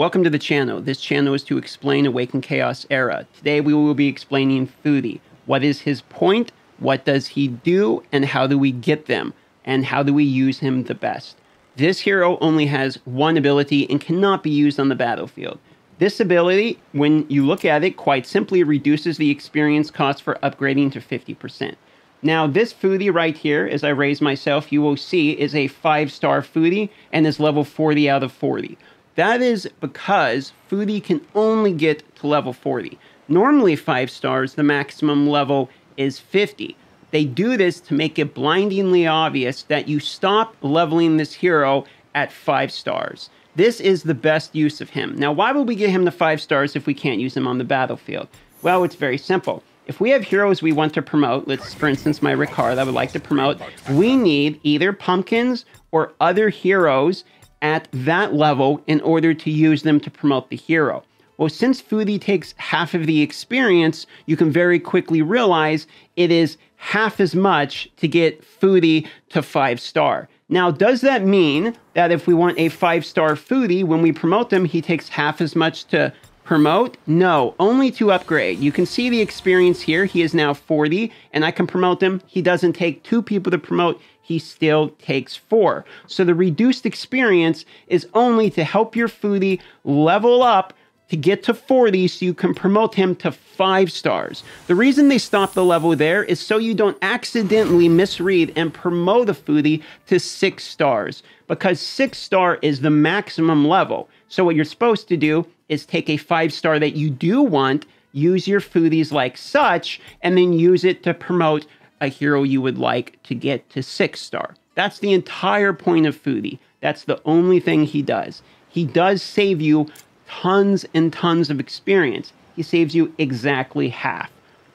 Welcome to the channel. This channel is to explain Awaken Chaos Era. Today we will be explaining Foody. What is his point? What does he do? And how do we get them? And how do we use him the best? This hero only has one ability and cannot be used on the battlefield. This ability, when you look at it, quite simply reduces the experience cost for upgrading to 50%. Now, this Foody right here, as I raise myself, you will see is a five star Foody and is level 40 out of 40. That is because Foody can only get to level 40. Normally, five stars, the maximum level is 50. They do this to make it blindingly obvious that you stop leveling this hero at five stars. This is the best use of him. Now, why would we get him to five stars if we can't use him on the battlefield? Well, it's very simple if we have heroes we want to promote, let's, for instance, my Ricard I would like to promote, we need either pumpkins or other heroes at that level in order to use them to promote the hero. Well, since Foody takes half of the experience, you can very quickly realize it is half as much to get Foody to five star. Now, does that mean that if we want a five star Foodie, when we promote them, he takes half as much to Promote? No, only to upgrade. You can see the experience here. He is now 40, and I can promote him. He doesn't take two people to promote. He still takes four. So the reduced experience is only to help your Foody level up to get to 40 so you can promote him to five stars. The reason they stop the level there is so you don't accidentally misread and promote a Foody to six stars because six star is the maximum level. So what you're supposed to do is take a five star that you do want, use your foodies like such, and then use it to promote a hero you would like to get to six star. That's the entire point of Foody. That's the only thing he does. He does save you tons and tons of experience. He saves you exactly half.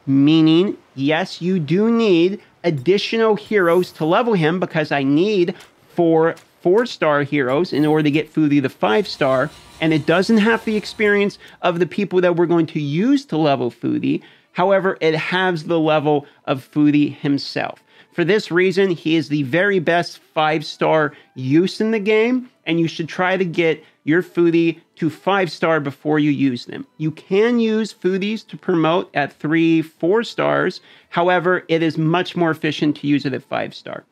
Meaning, yes, you do need additional heroes to level him because I need four four star heroes in order to get Foody the five star, and it doesn't have the experience of the people that we're going to use to level Foody. However, it has the level of Foody himself. For this reason, he is the very best five star use in the game, and you should try to get your Foody to five star before you use them. You can use foodies to promote at three, four stars. However, it is much more efficient to use it at five star.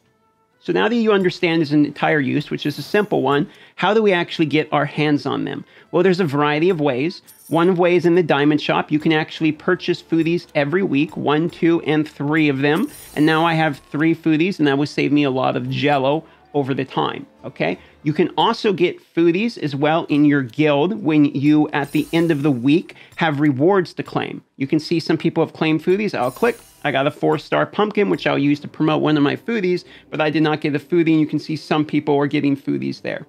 So now that you understand his entire use, which is a simple one, how do we actually get our hands on them? Well, there's a variety of ways. One way is in the diamond shop. You can actually purchase foodies every week, one, two, and three of them. And now I have three foodies, and that would save me a lot of jello over the time. Okay. You can also get foodies as well in your guild when you, at the end of the week, have rewards to claim. You can see some people have claimed foodies. I'll click. I got a four star pumpkin, which I'll use to promote one of my foodies, but I did not get a Foody, and you can see some people are getting foodies there.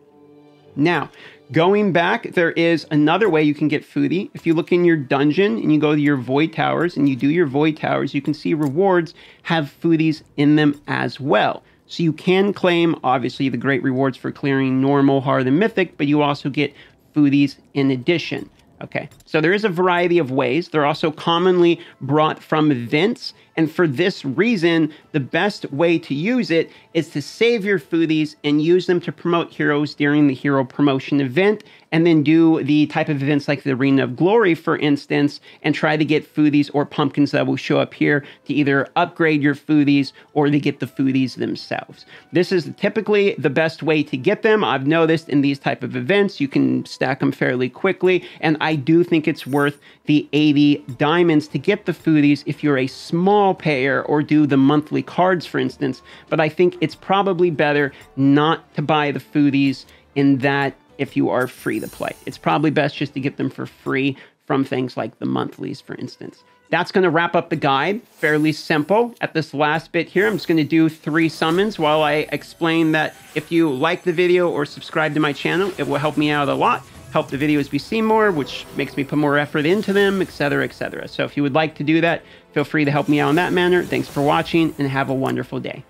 Now, going back, there is another way you can get Foody. If you look in your dungeon and you go to your Void Towers and you do your Void Towers, you can see rewards have foodies in them as well. So you can claim, obviously, the great rewards for clearing normal, hard, and mythic, but you also get foodies in addition. Okay, so there is a variety of ways. They're also commonly brought from events and for this reason, the best way to use it is to save your foodies and use them to promote heroes during the hero promotion event, and then do the type of events like the Arena of Glory, for instance, and try to get foodies or pumpkins that will show up here to either upgrade your foodies or to get the foodies themselves. This is typically the best way to get them. I've noticed in these type of events, you can stack them fairly quickly, and I do think it's worth the 80 diamonds to get the foodies if you're a small small payer or do the monthly cards, for instance. But I think it's probably better not to buy the foodies in that if you are free to play. It's probably best just to get them for free from things like the monthlies, for instance. That's going to wrap up the guide. Fairly simple. At this last bit here, I'm just going to do three summons while I explain that if you like the video or subscribe to my channel, it will help me out a lot help the videos be seen more, which makes me put more effort into them, etc., etc. So if you would like to do that, feel free to help me out in that manner. Thanks for watching and have a wonderful day.